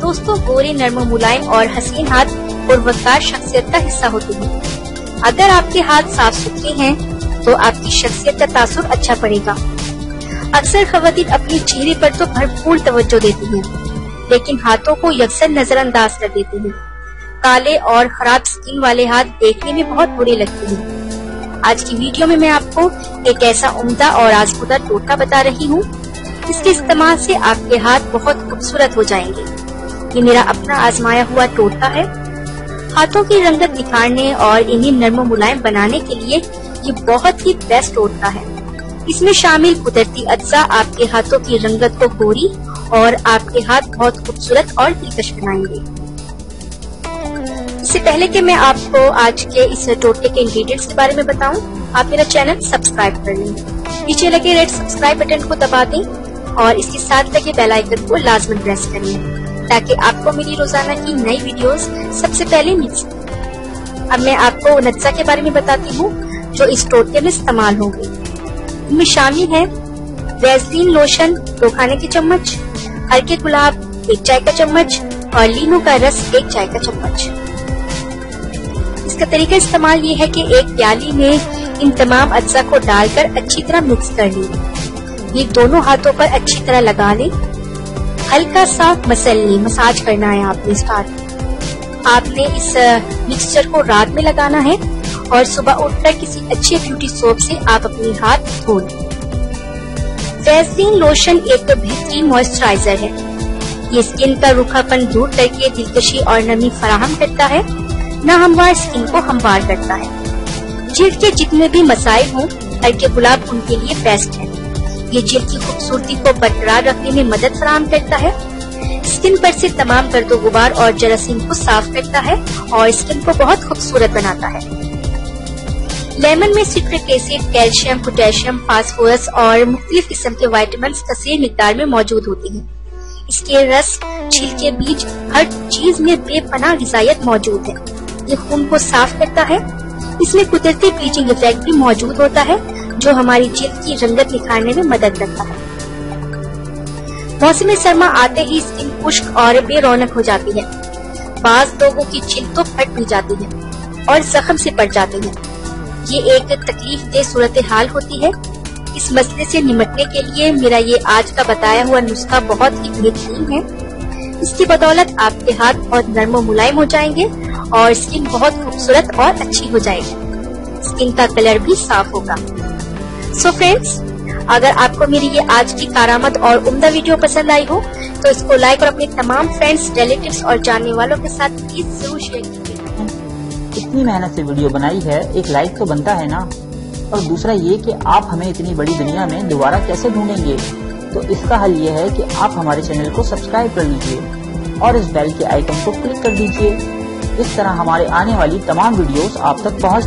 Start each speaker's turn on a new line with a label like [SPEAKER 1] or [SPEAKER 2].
[SPEAKER 1] दोस्तों गोरे नर्म मुलायम और हसीन हाथ और वकार शख्सियत का हिस्सा होते हैं अगर आपके हाथ साफ़ सुथरे हैं तो आपकी शख्सियत का तासुर अच्छा पड़ेगा। अक्सर खवतिन अपने चेहरे पर तो भरपूर तवज्जो देती हैं, लेकिन हाथों को यकसर नजरअंदाज कर देती हैं। काले और खराब स्किन वाले हाथ देखने में बहुत बुरे लगते हैं। आज की वीडियो में मैं आपको एक ऐसा उम्दा और आजमुदा टोटका बता रही हूँ। इसके इस्तेमाल से आपके हाथ बहुत खूबसूरत हो जाएँगे। ये मेरा अपना आजमाया हुआ टोटका है। हाथों की रंगत निखारने और इन्हें नर्म मुलायम बनाने के लिए ये बहुत ही बेस्ट टोटका है। इसमें शामिल कुदरती अज्जा आपके हाथों की रंगत को गोरी और आपके हाथ बहुत खूबसूरत और दिलकश बनाएँगे। इससे पहले कि मैं आपको आज के इस टोटके के इंग्रेडिएंट्स के बारे में बताऊँ, आप मेरा चैनल सब्सक्राइब कर लें। नीचे लगे रेड सब्सक्राइब बटन को दबा दें और इसके साथ लगे बेल आइकन को लाजमन प्रेस कर। ताकि आपको मेरी रोज़ाना की नई वीडियोस सबसे पहले मिल सके। अब मैं आपको नज्जा के बारे में बताती हूँ, जो इस टोटके में इस्तेमाल होंगे इनमें शामिल है वैसलीन लोशन, दो खाने के चम्मच, हल्के गुलाब, एक चाय का चम्मच और लीमू का रस, एक चाय का चम्मच। इसका तरीका इस्तेमाल ये है कि एक प्याली में इन तमाम अज्जा को डालकर अच्छी तरह मिक्स कर लें। ये दोनों हाथों पर अच्छी तरह लगा लें। हल्का सा मसल, मसाज करना है आपने स्टार्ट आपने इस मिक्सचर को रात में लगाना है और सुबह उठकर किसी अच्छे ब्यूटी सोप से आप अपने हाथ धो लें। वैसलीन लोशन एक तो बेहतरीन मॉइस्चराइजर है। ये स्किन का रूखापन दूर करके दिलकशी और नमी फराहम करता है, न हमवार स्किन को हमवार करता है। जिल्द के जितने भी मसाइल हों, हल्के गुलाब उनके लिए बेस्ट है। ये जिल्द की खूबसूरती को बरकरार रखने में मदद फराम करता है। स्किन पर से तमाम गर्दो गुबार और जरासीम को साफ़ करता है और स्किन को बहुत खूबसूरत बनाता है। लेमन में citric acid calcium, potassium, phosphorus और मुख्तलिफ़ किस्म के वाइटामिन कसीर मकदार में मौजूद होती है। इसके रस छिलके बीज, हर चीज़ में बेपना गजायत मौजूद है। ये खून को साफ़ करता है। इसमें कुदरती ब्लीचिंग इफ़ेक्ट भी मौजूद होता है। जो हमारी जिल्द की रंगत निखारने में मदद करता है। मौसम सरमा आते ही स्किन खुश्क और बेरौनक हो जाती है। बाज लोगों की जिल्द तो फट भी जाती है और जख्म से पड़ जाती है। ये एक तकलीफ़ दे सूरत हाल होती है। इस मसले से निमटने के लिए मेरा ये आज का बताया हुआ नुस्खा बहुत ही बेहतरीन है। इसकी बदौलत आपके हाथ बहुत नरम मुलायम हो जाएँगे और स्किन बहुत खूबसूरत और अच्छी हो जाएगी। स्किन का कलर भी साफ़ होगा। सो so फ्रेंड्स अगर आपको मेरी ये आज की कारामद और उम्दा वीडियो पसंद आई हो तो इसको लाइक और अपने तमाम फ्रेंड्स रिलेटिव्स और जानने वालों के साथ प्लीज़ ज़रूर शेयर कीजिए
[SPEAKER 2] इतनी मेहनत से वीडियो बनाई है, एक लाइक तो बनता है ना। और दूसरा ये कि आप हमें इतनी बड़ी दुनिया में दोबारा कैसे ढूंढेंगे? तो इसका हल ये है कि आप हमारे चैनल को सब्सक्राइब कर लीजिए और इस बेल के आइकन को क्लिक कर दीजिए। इस तरह हमारे आने वाली तमाम वीडियोस आप तक पहुँच